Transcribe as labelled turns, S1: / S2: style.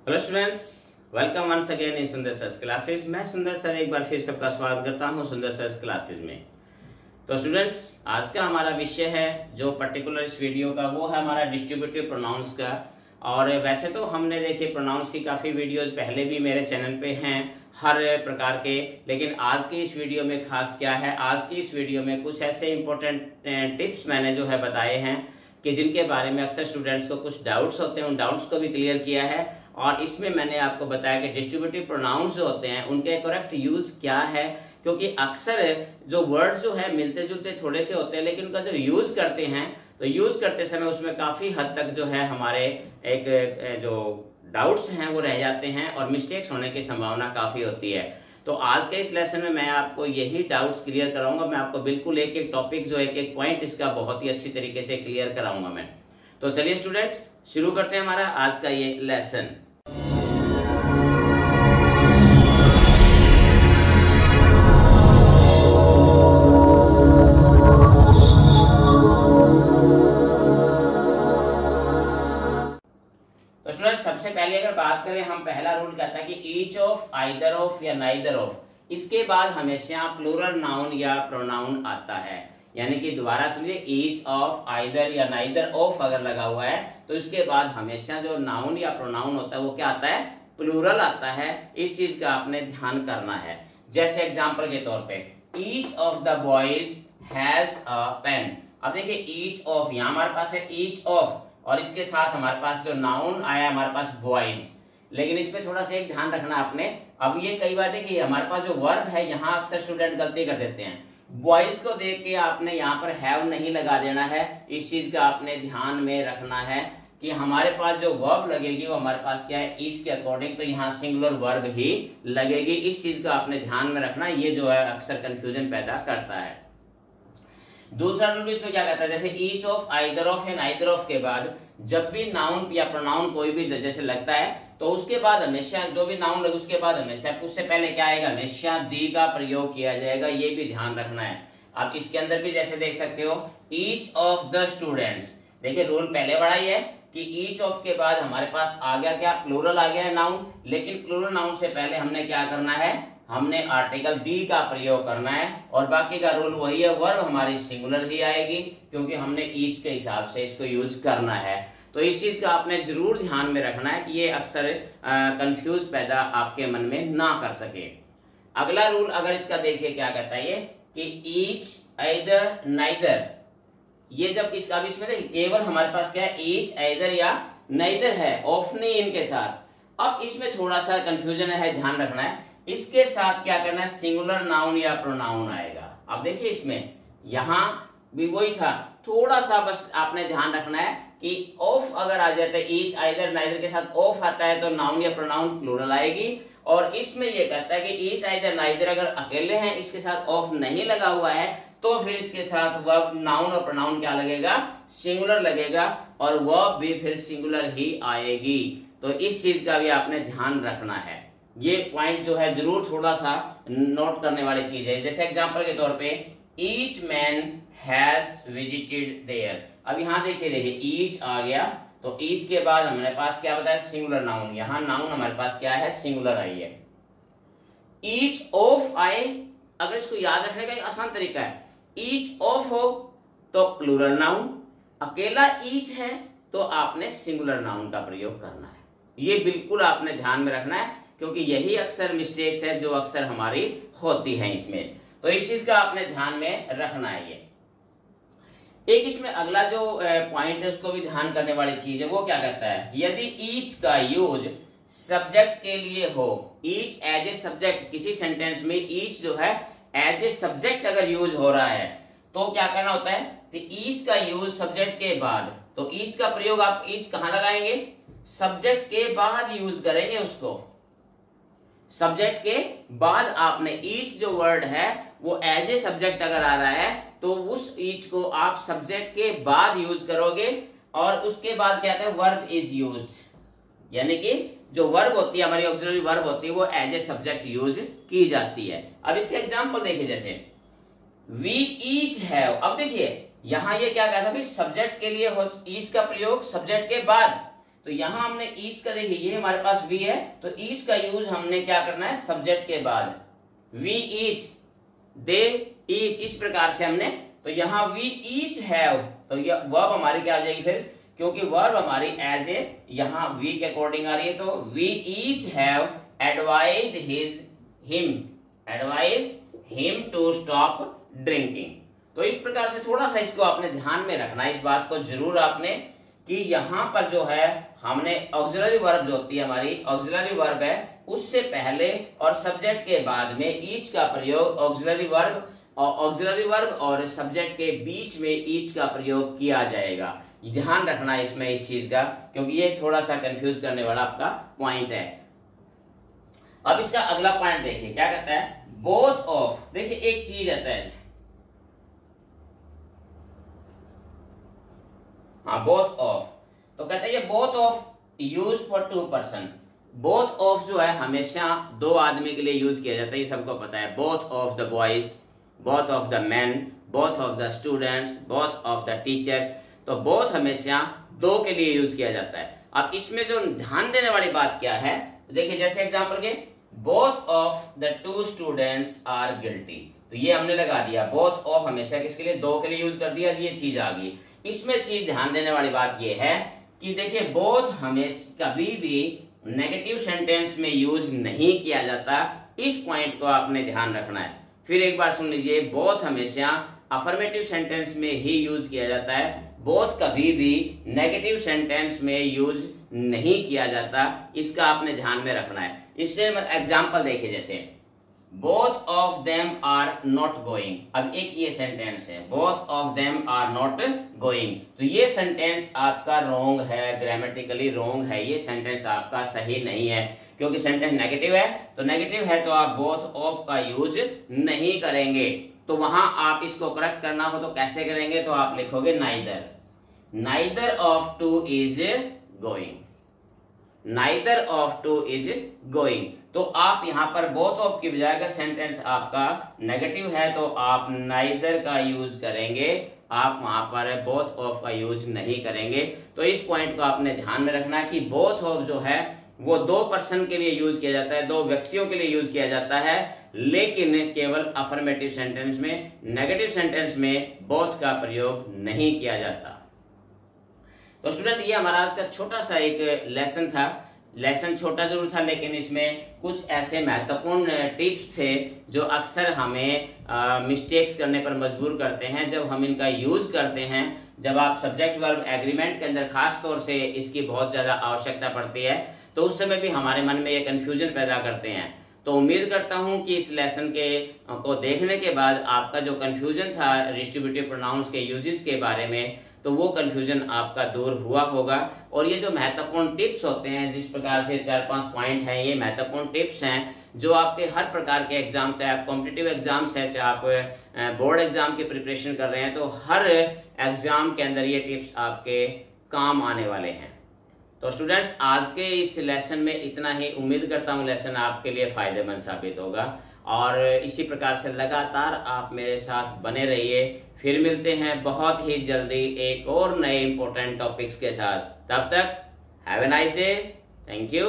S1: Hello students welcome once again in Sundar sir classes मैं सुंदर sir एक बार फिर सबका स्वागत करता हूँ सुंदर सर क्लासेज में। तो स्टूडेंट्स आज का हमारा विषय है, जो पर्टिकुलर इस वीडियो का, वो है हमारा डिस्ट्रीब्यूटिव प्रोनाउंस का। और वैसे तो हमने देखिए प्रोनाउंस की काफ़ी वीडियोस पहले भी मेरे चैनल पे हैं, हर प्रकार के। लेकिन आज की इस वीडियो में खास क्या है? आज की इस वीडियो में कुछ ऐसे इंपॉर्टेंट टिप्स मैंने जो है बताए हैं, कि जिनके बारे में अक्सर स्टूडेंट्स को कुछ डाउट्स होते हैं, उन डाउट्स को भी क्लियर किया है। और इसमें मैंने आपको बताया कि डिस्ट्रीब्यूटिव प्रोनाउंस जो होते हैं, उनके करेक्ट यूज़ क्या है? क्योंकि अक्सर जो वर्ड जो है मिलते जुलते थोड़े से होते हैं, लेकिन उनका जो यूज़ करते हैं तो यूज़ करते समय उसमें काफ़ी हद तक जो है हमारे एक जो डाउट्स हैं, वो रह जाते हैं और मिस्टेक्स होने की संभावना काफ़ी होती है। तो आज के इस लेसन में मैं आपको यही डाउट्स क्लियर कराऊँगा। मैं आपको बिल्कुल एक एक टॉपिक जो एक एक पॉइंट इसका बहुत ही अच्छी तरीके से क्लियर कराऊँगा मैं। तो चलिए स्टूडेंट शुरू करते हैं हमारा आज का ये लेसन तो सबसे पहले अगर बात करें, हम पहला रूल कहता है कि ईच ऑफ़ आइदर ऑफ़ या नाइदर ऑफ़ इसके बाद हमेशा प्लूरल नाउन या प्रोनाउन आता है। यानी कि दोबारा सुनिए ईच ऑफ़ आइदर या नाइदर ऑफ़ अगर लगा हुआ है तो इसके बाद हमेशा जो नाउन या प्रोनाउन होता है, वो क्या आता है? प्लूरल आता है। इस चीज़ का आपने ध्यान करना है। जैसे एग्ज़ाम्पल के तौर पे each of the boys has a pen अब देखिए ईच ऑफ़ यहाँ हमारे पास है ईच ऑफ़ और इसके साथ हमारे पास जो नाउन आया, हमारे पास बॉयज़ लेकिन इस इसमें थोड़ा सा एक ध्यान रखना आपने। अब ये कई बार देखिए, हमारे पास जो वर्ब है, यहाँ अक्सर स्टूडेंट गलती कर देते हैं। बॉयज़ को देख के आपने यहाँ पर हैव नहीं लगा देना है। इस चीज़ का आपने ध्यान में रखना है कि हमारे पास जो वर्ब लगेगी वो हमारे पास क्या है? ईच के अकॉर्डिंग तो यहाँ सिंगुलर वर्ब ही लगेगी। इस चीज़ का आपने ध्यान में रखना। ये जो है अक्सर कंफ्यूजन पैदा करता है। दूसरा रूल इसमें क्या कहता है? जैसे each of either of and either of के बाद जब भी नाउन या प्रोनाउन कोई भी जैसे लगता है तो उसके बाद हमेशा जो भी नाउन लगे, उसके बाद हमेशा, उससे पहले क्या आएगा? हमेशा दी का प्रयोग किया जाएगा, ये भी ध्यान रखना है। आप इसके अंदर भी जैसे देख सकते हो ईच ऑफ़ द स्टूडेंट्स देखिए रूल पहले ही है कि ईच ऑफ़ के बाद हमारे पास आ गया क्या? प्लूरल आ गया है नाउन लेकिन प्लूरल नाउन से पहले हमने क्या करना है? हमने आर्टिकल दी का प्रयोग करना है। और बाकी का रूल वही है वर्ब हमारी सिंगुलर ही आएगी, क्योंकि हमने ईच के हिसाब से इसको यूज़ करना है। तो इस चीज़ का आपने ज़रूर ध्यान में रखना है कि ये अक्सर कंफ्यूज पैदा आपके मन में ना कर सके। अगला रूल अगर इसका देखिए, क्या कहता है ये? कि ईच आइदर नाइदर ये जब इसका इसमें देखिए, केवल हमारे पास क्या है? ईच आइदर या नाइदर है ऑफ़ नहीं इनके साथ। अब इसमें थोड़ा सा कंफ्यूजन है, ध्यान रखना है। इसके साथ क्या करना है? सिंगुलर नाउन या प्रोनाउन आएगा। अब देखिए इसमें, यहाँ भी वही था। थोड़ा सा बस आपने ध्यान रखना है कि ऑफ़ अगर आ जाता है ईच आइदर नाइदर के साथ ऑफ़ आता है तो नाउन या प्रोनाउन प्लूरल आएगी। और इसमें यह कहता है कि ईच आइदर नाइदर अगर अकेले हैं, इसके साथ ऑफ़ नहीं लगा हुआ है तो फिर इसके साथ वर्ब नाउन और प्रोनाउन क्या लगेगा? सिंगुलर लगेगा और वर्ब भी फिर सिंगुलर ही आएगी। तो इस चीज़ का भी आपने ध्यान रखना है। ये पॉइंट जो है, ज़रूर थोड़ा सा नोट करने वाली चीज़ है। जैसे एग्जांपल के तौर पे each man has visited there अब यहाँ देखिए देखिए ईच आ गया। तो ईच के बाद हमारे पास क्या बताया? सिंगुलर नाउन यहाँ नाउन हमारे पास क्या है? सिंगुलर आई है। ईच ऑफ़ आए अगर इसको याद रखने का आसान तरीका है। ईच ऑफ़ हो तो प्लूरल नाउन अकेला ईच है तो आपने सिंगुलर नाउन का प्रयोग करना है। ये बिल्कुल आपने ध्यान में रखना है, क्योंकि यही अक्सर मिस्टेक्स है जो अक्सर हमारी होती है इसमें। तो इस चीज़ का आपने ध्यान में रखना है ये। एक इसमें अगला जो पॉइंट है, उसको भी ध्यान करने वाली चीज़ है, वो क्या कहता है? यदि ईच का यूज़ सब्जेक्ट के लिए हो ईच एज ए सब्जेक्ट किसी सेंटेंस में ईच जो है एज ए सब्जेक्ट अगर यूज़ हो रहा है तो क्या करना होता है? तो ईच का यूज़ सब्जेक्ट के बाद तो ईच का प्रयोग आप ईच कहाँ लगाएँगे? सब्जेक्ट के बाद यूज़ करेंगे उसको। सब्जेक्ट के बाद आपने ईच जो वर्ड है, वो एज ए सब्जेक्ट अगर आ रहा है तो उस ईच को आप सब्जेक्ट के बाद यूज़ करोगे और उसके बाद क्या है वर्ब इज़ यूज़ यानी कि जो वर्ब होती है, हमारी ऑक्सिलरी वर्ब होती है, वो एज ए सब्जेक्ट यूज़ की जाती है। अब इसके एग्ज़ाम्पल देखिए जैसे वी ईच हैव अब देखिए, यहाँ ये क्या कहता है सब्जेक्ट के लिए ईच का प्रयोग सब्जेक्ट के बाद। तो यहाँ हमने ईच का देखिए, ये हमारे पास वी है तो ईच का यूज़ हमने क्या करना है सब्जेक्ट के बाद। वी ईच दे ईच इस प्रकार से हमने तो यहाँ वी ईच हैव तो यह वर्ब हमारी क्या आ जाएगी फिर? क्योंकि वर्ब हमारी एज ए यहाँ वी के अकॉर्डिंग आ रही है तो we each have advise his him advise him to stop drinking तो इस प्रकार से थोड़ा सा इसको आपने ध्यान में रखना, इस बात को ज़रूर आपने, कि यहाँ पर जो है, हमने ऑक्सिलरी वर्ब जो होती है हमारी ऑक्सिलरी वर्ब है, उससे पहले और सब्जेक्ट के बाद में ईच का प्रयोग ऑक्सिलरी वर्ब और ऑक्सिलरी वर्ब और सब्जेक्ट के बीच में ईच का प्रयोग किया जाएगा। ध्यान रखना इसमें इस चीज़ का, क्योंकि ये थोड़ा सा कंफ्यूज करने वाला आपका पॉइंट है। अब इसका अगला पॉइंट देखिए, क्या कहता है? बोथ ऑफ़ देखिए, एक चीज़ आता है हाँ बोथ ऑफ़ तो कहते हैं ये both of use for two person both of जो है, हमेशा दो आदमी के लिए यूज़ किया जाता है, ये सबको पता है। Both of the boys both of the man both of the students both of the teachers तो बोथ हमेशा दो के लिए यूज़ किया जाता है। अब इसमें जो ध्यान देने वाली बात क्या है तो देखिए जैसे एग्ज़ाम्पल के both of the two students are guilty तो ये हमने लगा दिया बोथ ऑफ़ हमेशा किसके लिए, दो के लिए यूज़ कर दिया, ये चीज़ आ गई। इसमें चीज़ ध्यान देने वाली बात यह है कि देखिए बोथ हमेशा, कभी भी नेगेटिव सेंटेंस में यूज़ नहीं किया जाता। इस पॉइंट को आपने ध्यान रखना है। फिर एक बार सुन लीजिए बोथ हमेशा अफर्मेटिव सेंटेंस में ही यूज़ किया जाता है। बोथ कभी भी नेगेटिव सेंटेंस में यूज़ नहीं किया जाता। इसका आपने ध्यान में रखना है। इसलिए एग्ज़ाम्पल देखिए जैसे both of them are not going अब एक ये सेंटेंस है both of them are not going तो ये सेंटेंस आपका रोंग है ग्रामेटिकली रोंग है, ये सेंटेंस आपका सही नहीं है। क्योंकि सेंटेंस नेगेटिव है तो नेगेटिव है तो आप बोथ ऑफ़ का यूज़ नहीं करेंगे। तो वहाँ आप इसको करेक्ट करना हो तो कैसे करेंगे तो आप लिखोगे neither neither of two is going neither of two is going तो आप यहाँ पर बोथ ऑफ़ की बजाय अगर सेंटेंस आपका नेगेटिव है तो आप नाइदर का यूज़ करेंगे। आप वहाँ पर बोथ ऑफ़ का यूज़ नहीं करेंगे। तो इस पॉइंट को आपने ध्यान में रखना कि बोथ ऑफ़ जो है वो दो पर्सन के लिए यूज़ किया जाता है, दो व्यक्तियों के लिए यूज़ किया जाता है, लेकिन केवल अफर्मेटिव सेंटेंस में नेगेटिव सेंटेंस में बोथ का प्रयोग नहीं किया जाता। तो स्टूडेंट ये हमारा आज का छोटा सा एक लेसन था। लेसन छोटा ज़रूर था, लेकिन इसमें कुछ ऐसे महत्वपूर्ण टिप्स थे जो अक्सर हमें मिस्टेक्स करने पर मजबूर करते हैं। जब हम इनका यूज़ करते हैं, जब आप सब्जेक्ट वर्ब एग्रीमेंट के अंदर खास तौर से इसकी बहुत ज़्यादा आवश्यकता पड़ती है तो उस समय भी हमारे मन में ये कंफ्यूजन पैदा करते हैं। तो उम्मीद करता हूँ कि इस लेसन के को देखने के बाद आपका जो कन्फ्यूज़न था डिस्ट्रीब्यूटिव प्रोनाउंस के यूजेस के बारे में तो वो कन्फ्यूज़न आपका दूर हुआ होगा। और ये जो महत्वपूर्ण टिप्स होते हैं, जिस प्रकार से चार पाँच पॉइंट हैं, ये महत्वपूर्ण टिप्स हैं, जो आपके हर प्रकार के एग्ज़ाम चाहे आप कॉम्पिटेटिव एग्ज़ाम्स है, चाहे आप बोर्ड एग्ज़ाम की प्रिपरेशन कर रहे हैं तो हर एग्ज़ाम के अंदर ये टिप्स आपके काम आने वाले हैं। तो स्टूडेंट्स आज के इस लेसन में इतना ही। उम्मीद करता हूँ लेसन आपके लिए फ़ायदेमंद साबित होगा। और इसी प्रकार से लगातार आप मेरे साथ बने रहिए। फिर मिलते हैं बहुत ही जल्दी एक और नए इम्पोर्टेंट टॉपिक्स के साथ। तब तक have a nice day thank you